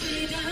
Sweet.